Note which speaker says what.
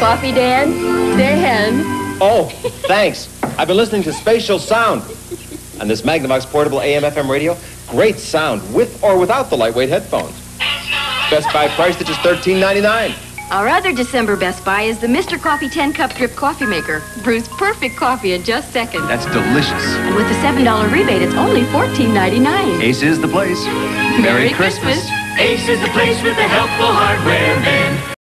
Speaker 1: Coffee, Dan? Dan?
Speaker 2: Oh, thanks. I've been listening to Spatial Sound. on this Magnavox portable AM/FM radio, great sound with or without the lightweight headphones. Best Buy price is just $13.99.
Speaker 1: Our other December Best Buy is the Mr. Coffee 10 Cup Drip Coffee Maker. Brews perfect coffee in just seconds.
Speaker 3: That's delicious.
Speaker 1: And with the $7 rebate, it's only $14.99.
Speaker 3: Ace is the place.
Speaker 1: Merry Christmas.
Speaker 4: Ace is the place with the helpful hardware.